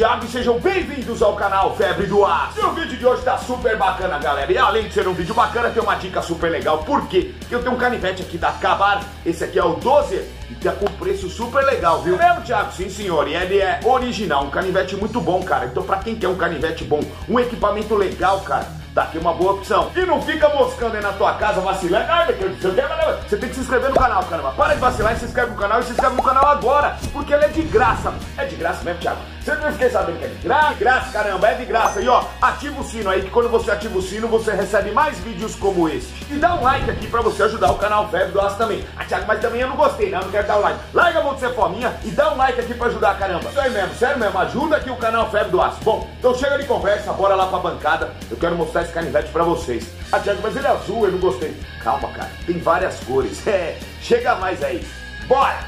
Thiago e sejam bem-vindos ao canal Febre do Aço. E o vídeo de hoje tá super bacana, galera. E além de ser um vídeo bacana, tem uma dica super legal. Por quê? Eu tenho um canivete aqui da Cabar. Esse aqui é o 12 e tá com preço super legal, viu? É mesmo, Thiago? Sim, senhor. E ele é original, um canivete muito bom, cara. Então, pra quem quer um canivete bom, um equipamento legal, cara Tá aqui uma boa opção. E não fica moscando aí na tua casa, vacilando. Ai, meu Deus, você, você tem que se inscrever no canal, caramba. Para de vacilar e se inscreve no canal e se inscreve no canal agora. Porque ele é de graça. É de graça mesmo, Thiago? Você não fiquei sabendo que é de graça? graça, caramba, é de graça. E ó, ativa o sino aí, que quando você ativa o sino, você recebe mais vídeos como este. E dá um like aqui pra você ajudar o canal Febre do Aço também. Ah, Thiago, mas também eu não gostei, não, não quero dar um like. Larga a mão de ser fominha e dá um like aqui pra ajudar, caramba. Isso aí mesmo, sério mesmo, ajuda aqui o canal Febre do Aço. Bom, então chega de conversa, bora lá pra bancada. Eu quero mostrar esse canivete pra vocês. Ah, Thiago, mas ele é azul, eu não gostei. Calma, cara, tem várias cores. É, chega mais aí. Bora!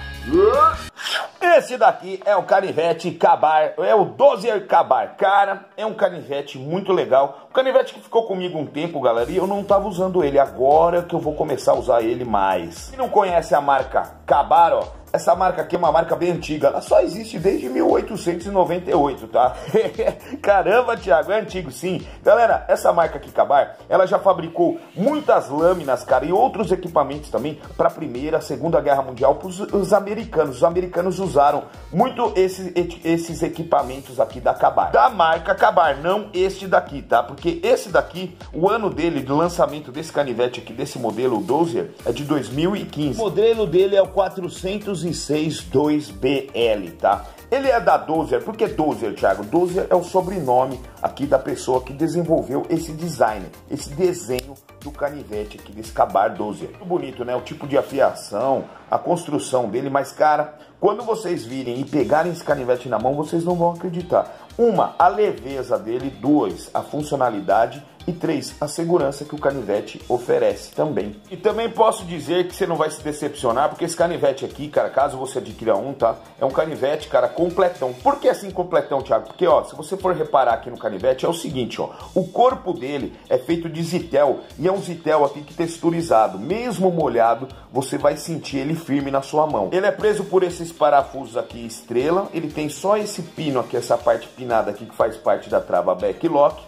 Esse daqui é o canivete Cabar, é o 12 Cabar. Cara, é um canivete muito legal. Um canivete que ficou comigo um tempo, galera, e eu não tava usando ele. Agora que eu vou começar a usar ele mais. Quem não conhece a marca Cabar, ó, essa marca aqui é uma marca bem antiga, ela só existe desde 1898, tá? Caramba, Thiago, é antigo sim. Galera, essa marca aqui, Cabar, ela já fabricou muitas lâminas, cara, e outros equipamentos também para a Primeira, Segunda Guerra Mundial para os americanos. Os americanos usaram muito esses, esses equipamentos aqui da Cabar. Da marca Cabar, não este daqui, tá? Porque esse daqui, o ano dele, de lançamento desse canivete aqui, desse modelo, o Dozier, é de 2015. O modelo dele é o 400 262BL, tá? Ele é da Dozier, por que Dozier, Thiago? Dozier é o sobrenome aqui da pessoa que desenvolveu esse design, esse desenho do canivete aqui, desse Cabar Dozier. Muito bonito, né? O tipo de afiação, a construção dele, mas cara, quando vocês virem e pegarem esse canivete na mão, vocês não vão acreditar. Uma, a leveza dele. Dois, a funcionalidade. E três, a segurança que o canivete oferece também. E também posso dizer que você não vai se decepcionar, porque esse canivete aqui, cara, caso você adquira um, tá? É um canivete, cara, completão. Por que assim completão, Thiago? Porque, ó, se você for reparar aqui no canivete, é o seguinte, ó. O corpo dele é feito de zitel, e é um zitel aqui que texturizado. Mesmo molhado, você vai sentir ele firme na sua mão. Ele é preso por esses parafusos aqui estrela, ele tem só esse pino aqui, essa parte pinada aqui que faz parte da trava backlock.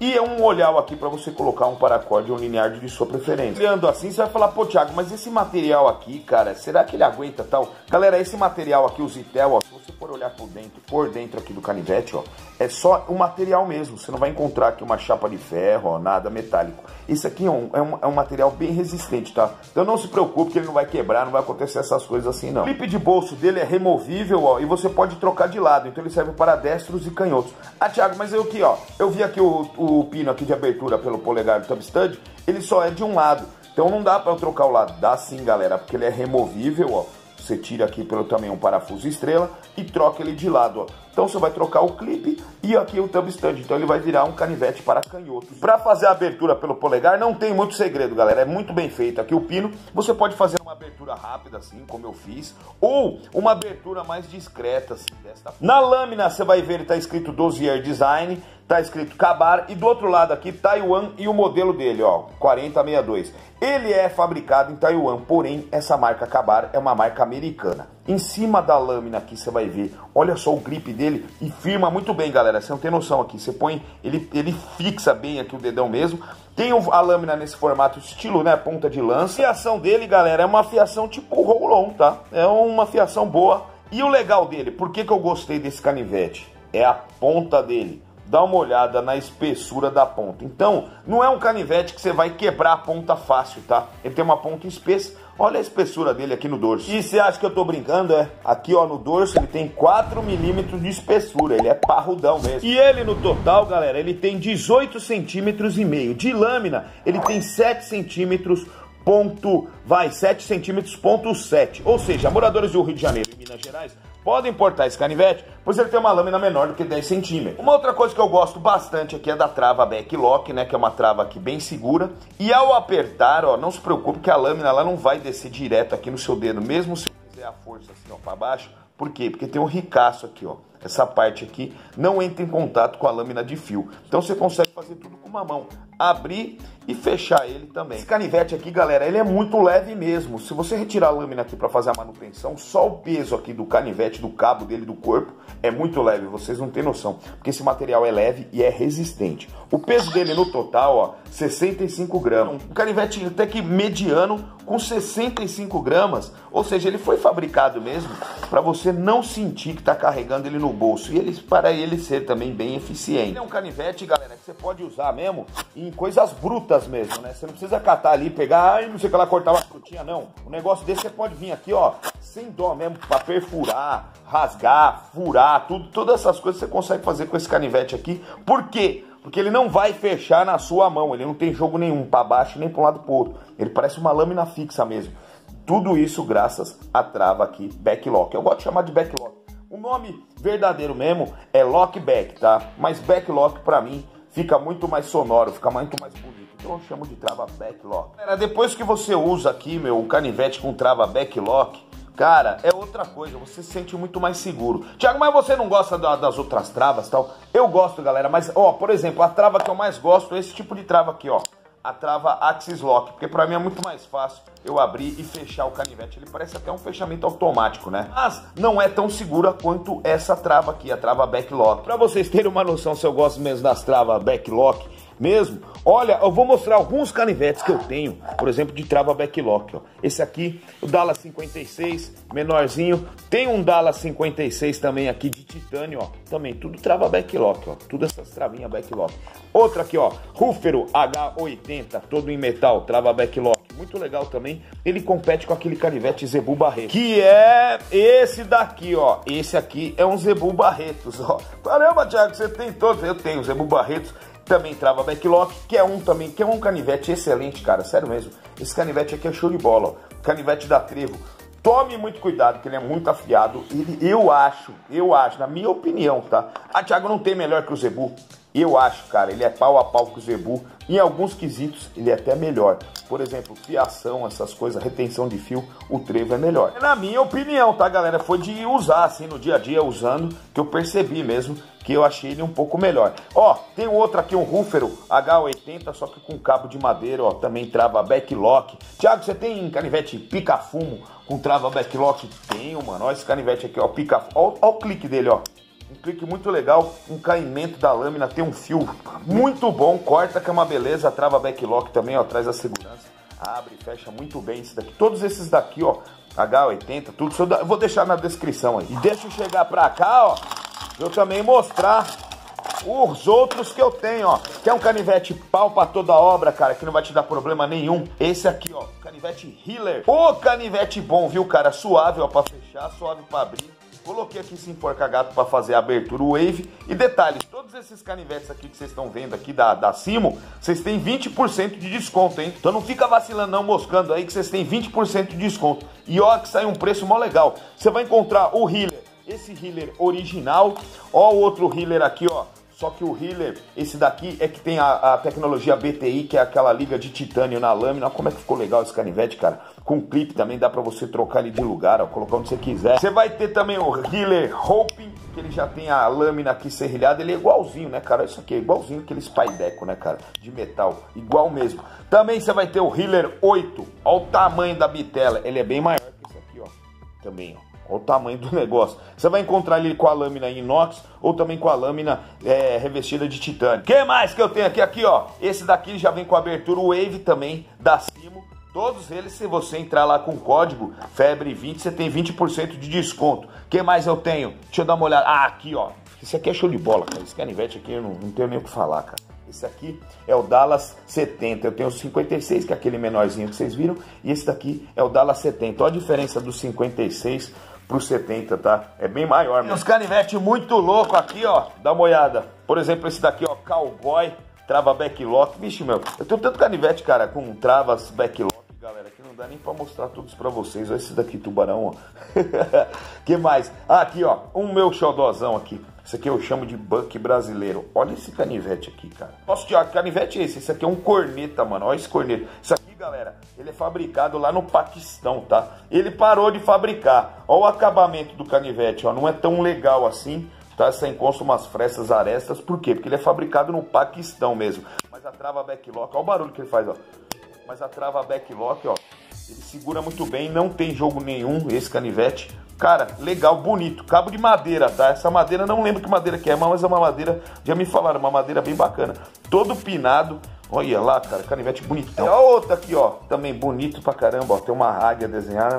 E é um olhar aqui para você colocar um paracorde ou um linear de sua preferência. Olhando assim, você vai falar, pô, Thiago, mas esse material aqui, cara, será que ele aguenta tal? Galera, esse material aqui, o Zitel, ó, se você for olhar por dentro, por dentro aqui do canivete, ó, é só o material mesmo. Você não vai encontrar aqui uma chapa de ferro, ó, nada metálico. Isso aqui é um, é, um, é um material bem resistente, tá? Então não se preocupe que ele não vai quebrar, não vai acontecer essas coisas assim, não. O clipe de bolso dele é removível, ó, e você pode trocar de lado. Então ele serve para destros e canhotos. Ah, Thiago, mas eu aqui, ó, eu vi aqui o, o o pino aqui de abertura pelo polegar do Tub Stud, ele só é de um lado. Então não dá para trocar o lado. Dá sim, galera, porque ele é removível, ó. Você tira aqui pelo também um parafuso estrela e troca ele de lado, ó. Então você vai trocar o clipe e aqui o thumb stand. Então ele vai virar um canivete para canhotos. Para fazer a abertura pelo polegar não tem muito segredo, galera. É muito bem feito aqui o pino. Você pode fazer uma abertura rápida assim, como eu fiz, ou uma abertura mais discreta assim, desta. Na lâmina você vai ver ele tá escrito 12 Year Design tá escrito Cabar e do outro lado aqui Taiwan e o modelo dele, ó, 4062. Ele é fabricado em Taiwan, porém essa marca Cabar é uma marca americana. Em cima da lâmina aqui você vai ver, olha só o grip dele e firma muito bem, galera. Você não tem noção aqui, você põe, ele, ele fixa bem aqui o dedão mesmo. Tem a lâmina nesse formato estilo, né, ponta de lança. A fiação dele, galera, é uma fiação tipo roll-on, tá? É uma fiação boa. E o legal dele, por que, que eu gostei desse canivete? É a ponta dele dá uma olhada na espessura da ponta. Então, não é um canivete que você vai quebrar a ponta fácil, tá? Ele tem uma ponta espessa. Olha a espessura dele aqui no dorso. E você acha que eu tô brincando, é? Aqui, ó, no dorso ele tem 4 milímetros de espessura. Ele é parrudão mesmo. E ele, no total, galera, ele tem 18 centímetros e meio. De lâmina, ele tem 7 centímetros ponto, vai, 7 centímetros ponto 7. Ou seja, moradores do Rio de Janeiro e Minas Gerais podem importar esse canivete, pois ele tem uma lâmina menor do que 10 centímetros. Uma outra coisa que eu gosto bastante aqui é da trava backlock, né, que é uma trava aqui bem segura. E ao apertar, ó, não se preocupe que a lâmina ela não vai descer direto aqui no seu dedo, mesmo se fizer a força assim, ó, para baixo. Por quê? Porque tem um ricaço aqui, ó. Essa parte aqui não entra em contato com a lâmina de fio. Então você consegue fazer tudo com uma mão. Abrir e fechar ele também. Esse canivete aqui, galera, ele é muito leve mesmo. Se você retirar a lâmina aqui para fazer a manutenção, só o peso aqui do canivete, do cabo dele, do corpo, é muito leve. Vocês não têm noção, porque esse material é leve e é resistente. O peso dele no total, ó, 65 gramas. Um canivete até que mediano com 65 gramas, ou seja, ele foi fabricado mesmo para você não sentir que está carregando ele no bolso e ele, para ele ser também bem eficiente. Ele é um canivete, galera, você pode usar mesmo em coisas brutas mesmo, né? Você não precisa catar ali, pegar, ai, não sei o que lá, cortar uma frutinha, não. O negócio desse você pode vir aqui, ó, sem dó mesmo, para perfurar, rasgar, furar, tudo, todas essas coisas você consegue fazer com esse canivete aqui. Por quê? Porque ele não vai fechar na sua mão, ele não tem jogo nenhum para baixo nem para um lado para outro. Ele parece uma lâmina fixa mesmo. Tudo isso graças à trava aqui, backlock. Eu gosto de chamar de backlock. O nome verdadeiro mesmo é lockback, tá? Mas backlock para mim fica muito mais sonoro, fica muito mais bonito. Então eu chamo de trava backlock. Galera, depois que você usa aqui, meu, o canivete com trava backlock, Cara, é outra coisa, você se sente muito mais seguro. Tiago, mas você não gosta da, das outras travas tal? Eu gosto, galera, mas, ó, por exemplo, a trava que eu mais gosto é esse tipo de trava aqui, ó. A trava Axis Lock, porque pra mim é muito mais fácil eu abrir e fechar o canivete. Ele parece até um fechamento automático, né? Mas não é tão segura quanto essa trava aqui, a trava Backlock. Pra vocês terem uma noção se eu gosto mesmo das travas Backlock, mesmo. Olha, eu vou mostrar alguns canivetes que eu tenho, por exemplo, de trava backlock. Ó. Esse aqui, o Dallas 56, menorzinho. Tem um Dallas 56 também aqui de titânio, ó. Também tudo trava backlock, ó. Tudo essas travinhas backlock. Outra aqui, ó, Rúfero H80, todo em metal, trava backlock. Muito legal também. Ele compete com aquele canivete Zebu Barreto, que é esse daqui, ó. Esse aqui é um Zebu Barretos, ó. Caramba, Thiago, você tem todos. Eu tenho Zebu Barretos também trava backlock, que é um também, que é um canivete excelente, cara, sério mesmo. Esse canivete aqui é show de bola, ó. Canivete da Trevo. Tome muito cuidado, que ele é muito afiado. Ele, eu acho, eu acho, na minha opinião, tá? A Thiago não tem melhor que o Zebu. Eu acho, cara, ele é pau a pau com o Zebu. Em alguns quesitos, ele é até melhor. Por exemplo, fiação, essas coisas, retenção de fio, o Trevo é melhor. Na minha opinião, tá, galera? Foi de usar, assim, no dia a dia, usando, que eu percebi mesmo que eu achei ele um pouco melhor. Ó, tem outro aqui, um Rúfero H80, só que com cabo de madeira, ó, também trava backlock. Tiago, você tem canivete pica-fumo com trava backlock? Tenho, mano. Ó esse canivete aqui, ó, pica ó, ó o clique dele, ó. Um clique muito legal, um caimento da lâmina, tem um fio muito bom, corta que é uma beleza, trava backlock também, ó, traz a segurança. Abre e fecha muito bem esse daqui. Todos esses daqui, ó, H80, tudo, eu vou deixar na descrição aí. E deixa eu chegar pra cá, ó, eu também mostrar os outros que eu tenho, ó. Que é um canivete pau pra toda obra, cara, que não vai te dar problema nenhum. Esse aqui, ó, canivete Healer. O canivete bom, viu, cara? Suave, ó, pra fechar, suave pra abrir. Coloquei aqui esse enforca-gato para fazer a abertura Wave. E detalhes, todos esses canivetes aqui que vocês estão vendo aqui da, da Simo, vocês têm 20% de desconto, hein? Então não fica vacilando não, moscando aí que vocês têm 20% de desconto. E ó que sai um preço mó legal. Você vai encontrar o Healer esse healer original, ó o outro healer aqui, ó. Só que o healer, esse daqui é que tem a, a, tecnologia BTI, que é aquela liga de titânio na lâmina. Como é que ficou legal esse canivete, cara? Com clipe também dá pra você trocar ele de lugar, ó, colocar onde você quiser. Você vai ter também o healer Hope, que ele já tem a lâmina aqui serrilhada. Ele é igualzinho, né, cara? Isso aqui é igualzinho aquele Spydeco, né, cara? De metal, igual mesmo. Também você vai ter o healer 8. Olha o tamanho da bitela. Ele é bem maior que esse aqui, ó. Também, ó. Olha o tamanho do negócio. Você vai encontrar ele com a lâmina inox ou também com a lâmina é, revestida de titânio. que mais que eu tenho aqui? Aqui, ó. Esse daqui já vem com abertura Wave também da Simo. Todos eles, se você entrar lá com o código FEBRE20, você tem 20% de desconto. que mais eu tenho? Deixa eu dar uma olhada. Ah, aqui, ó. Esse aqui é show de bola, cara. Esse canivete aqui eu não, não tenho nem o que falar, cara. Esse aqui é o Dallas 70. Eu tenho o 56, que é aquele menorzinho que vocês viram. E esse daqui é o Dallas 70. Olha a diferença do 56 pro 70, tá? É bem maior. Tem uns canivete muito louco aqui, ó. Dá uma olhada. Por exemplo, esse daqui, ó, Cowboy, trava backlock. Vixe, meu, eu tenho tanto canivete, cara, com travas backlock, galera, que não dá nem pra mostrar todos pra vocês. Olha esse daqui, tubarão, ó. que mais? Ah, aqui, ó, um meu xodozão aqui. Esse aqui eu chamo de buck brasileiro. Olha esse canivete aqui, cara. Nossa, Tiago, canivete é esse? Esse aqui é um corneta, mano. Olha esse corneta. Isso aqui galera, ele é fabricado lá no Paquistão, tá? Ele parou de fabricar. Olha o acabamento do canivete, ó, não é tão legal assim, tá? Essa encosta umas frestas arestas, por quê? Porque ele é fabricado no Paquistão mesmo. Mas a trava backlock, olha o barulho que ele faz, ó. Mas a trava backlock, ó, ele segura muito bem, não tem jogo nenhum esse canivete. Cara, legal, bonito. Cabo de madeira, tá? Essa madeira, não lembro que madeira que é, mas é uma madeira, já me falaram, uma madeira bem bacana. Todo pinado. Olha lá, cara, canivete bonitão. Olha outra aqui, ó, também bonito pra caramba, ó. Tem uma águia desenhada.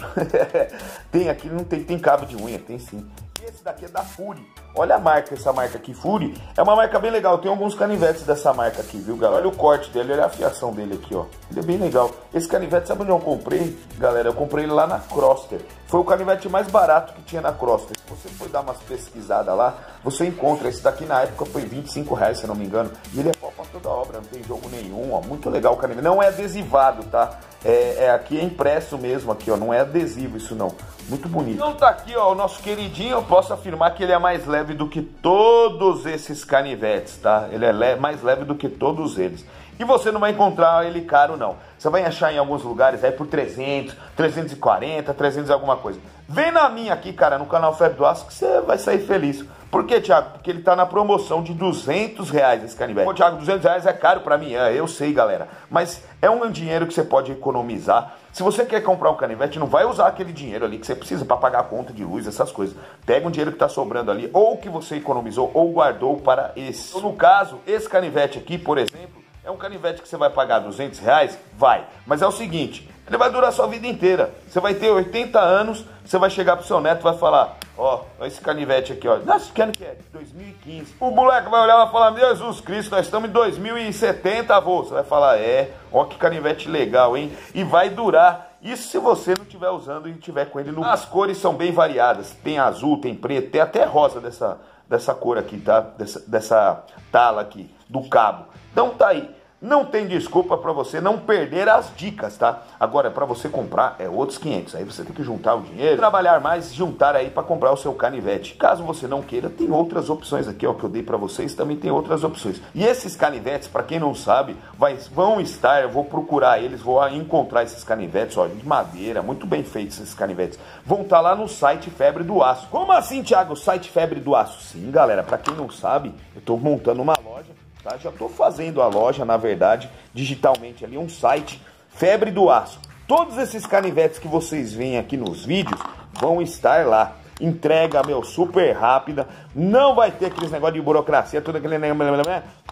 tem aqui, não tem, tem cabo de unha, tem sim. E esse daqui é da Fury. Olha a marca, essa marca aqui, Fury. É uma marca bem legal. Tem alguns canivetes dessa marca aqui, viu, galera? Olha o corte dele, olha a afiação dele aqui, ó. Ele é bem legal. Esse canivete, sabe onde eu comprei? Galera, eu comprei ele lá na Croster. Foi o canivete mais barato que tinha na Croster. Se você for dar umas pesquisadas lá, você encontra. Esse daqui na época foi 25 reais, se não me engano. E ele é pau pra toda obra, não tem jogo nenhum, ó. Muito legal o canivete. Não é adesivado, tá? É, é, aqui é impresso mesmo aqui, ó. Não é adesivo isso não. Muito bonito. Então tá aqui, ó, o nosso queridinho. Eu posso afirmar que ele é mais leve do que todos esses canivetes, tá? Ele é le mais leve do que todos eles. E você não vai encontrar ele caro, não. Você vai achar em alguns lugares aí por 300, 340, 300 e alguma coisa. Vem na minha aqui, cara, no canal Febre do Aço, que você vai sair feliz. Por quê, Thiago? Porque ele tá na promoção de 200 reais esse canivete. Pô, Thiago, 200 reais é caro pra mim. É, eu sei, galera. Mas é um dinheiro que você pode economizar. Se você quer comprar um canivete, não vai usar aquele dinheiro ali que você precisa para pagar a conta de luz, essas coisas. Pega um dinheiro que tá sobrando ali, ou que você economizou, ou guardou para esse. Então, no caso, esse canivete aqui, por exemplo, é um canivete que você vai pagar 200 reais? Vai. Mas é o seguinte, ele vai durar a sua vida inteira. Você vai ter 80 anos, você vai chegar pro seu neto e vai falar, ó, esse canivete aqui, ó. Nossa, que ano que é? 2015. O moleque vai olhar e vai falar, meu Jesus Cristo, nós estamos em 2070, avô. Você vai falar, é, ó que canivete legal, hein? E vai durar. Isso se você não estiver usando e estiver com ele no... As cores são bem variadas. Tem azul, tem preto, tem até rosa dessa, dessa cor aqui, tá? Dessa, dessa tala aqui, do cabo. Então tá aí. Não tem desculpa para você não perder as dicas, tá? Agora, para você comprar é outros 500. Aí você tem que juntar o dinheiro, trabalhar mais, juntar aí para comprar o seu canivete. Caso você não queira, tem outras opções aqui, ó, que eu dei para vocês, também tem outras opções. E esses canivetes, para quem não sabe, vai, vão estar, eu vou procurar eles, vou encontrar esses canivetes, ó, de madeira, muito bem feitos esses canivetes. Vão estar tá lá no site Febre do Aço. Como assim, Thiago? O site Febre do Aço? Sim, galera, para quem não sabe, eu tô montando uma loja Tá? Já estou fazendo a loja, na verdade, digitalmente ali, um site, Febre do Aço. Todos esses canivetes que vocês veem aqui nos vídeos vão estar lá. Entrega, meu, super rápida. Não vai ter aqueles negócio de burocracia, tudo aquele...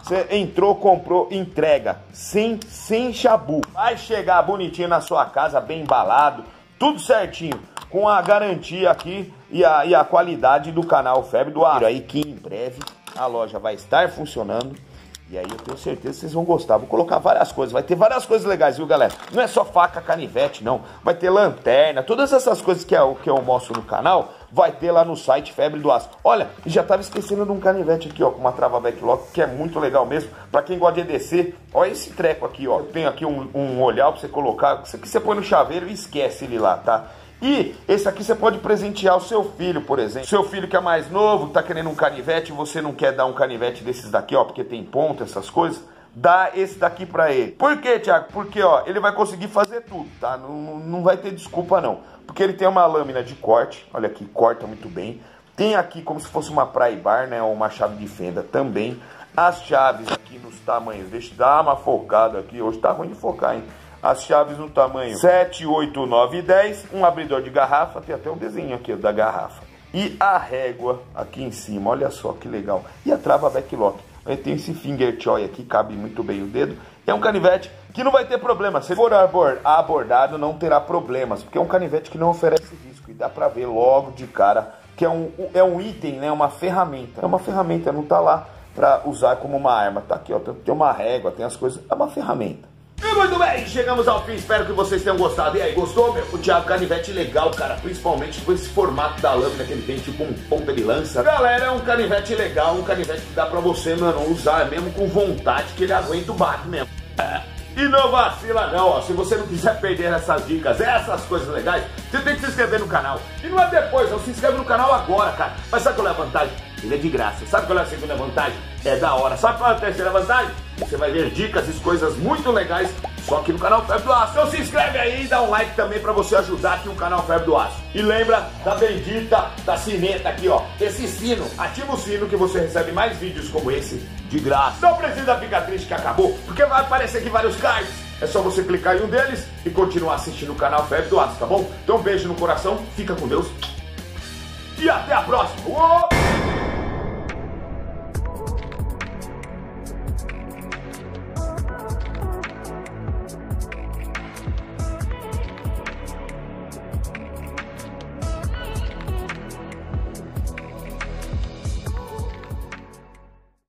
Você entrou, comprou, entrega. Sem, sem chabu. Vai chegar bonitinho na sua casa, bem embalado, tudo certinho. Com a garantia aqui e a, e a qualidade do canal Febre do Aço. Aí que em breve a loja vai estar funcionando e aí eu tenho certeza que vocês vão gostar. Vou colocar várias coisas. Vai ter várias coisas legais, viu, galera? Não é só faca, canivete, não. Vai ter lanterna, todas essas coisas que, é, que eu mostro no canal, vai ter lá no site Febre do Aço. Olha, já tava esquecendo de um canivete aqui, ó, com uma trava backlock, que é muito legal mesmo. Pra quem gosta de EDC, olha esse treco aqui, ó. Eu tenho aqui um, um olhar pra você colocar. Aqui você põe no chaveiro e esquece ele lá, tá? E esse aqui você pode presentear o seu filho, por exemplo. Seu filho que é mais novo, tá querendo um canivete, você não quer dar um canivete desses daqui, ó, porque tem ponta, essas coisas. Dá esse daqui pra ele. Por quê, Thiago? Porque, ó, ele vai conseguir fazer tudo, tá? Não, não vai ter desculpa, não. Porque ele tem uma lâmina de corte, olha aqui, corta muito bem. Tem aqui como se fosse uma pry bar, né, ou uma chave de fenda também. As chaves aqui nos tamanhos, deixa eu dar uma focada aqui. Hoje tá ruim de focar, hein? As chaves no tamanho 7, 8, 9 e 10, um abridor de garrafa, tem até um desenho aqui da garrafa. E a régua aqui em cima, olha só que legal. E a trava backlock. Aí tem esse finger choy aqui, cabe muito bem o dedo. É um canivete que não vai ter problema. Se for abordado, não terá problemas, porque é um canivete que não oferece risco. E dá pra ver logo de cara que é um, é um item, né? Uma ferramenta. É uma ferramenta, não tá lá para usar como uma arma. Tá aqui, ó. Tem uma régua, tem as coisas. É uma ferramenta. E muito bem, chegamos ao fim, espero que vocês tenham gostado. E aí, gostou, meu? O Thiago Canivete legal, cara, principalmente com esse formato da lâmina que ele tem, tipo um ponta de lança. Galera, é um canivete legal, um canivete que dá pra você, mano, usar mesmo com vontade, que ele aguenta o bate mesmo. É. E não vacila não, ó. Se você não quiser perder essas dicas, essas coisas legais, você tem que se inscrever no canal. E não é depois, não se inscreve no canal agora, cara. Mas sabe qual é a vantagem? Ele é de graça. Sabe qual é a segunda vantagem? É da hora. Sabe qual é a terceira vantagem? Você vai ver dicas e coisas muito legais só aqui no canal Febre do Aço. Então se inscreve aí e dá um like também para você ajudar aqui o canal Febre do Aço. E lembra da bendita da sineta aqui, ó. Esse sino, ativa o sino que você recebe mais vídeos como esse de graça. Não precisa ficar triste que acabou, porque vai aparecer aqui vários cards. É só você clicar em um deles e continuar assistindo o canal Febre do Aço, tá bom? Então um beijo no coração, fica com Deus e até a próxima. Uou!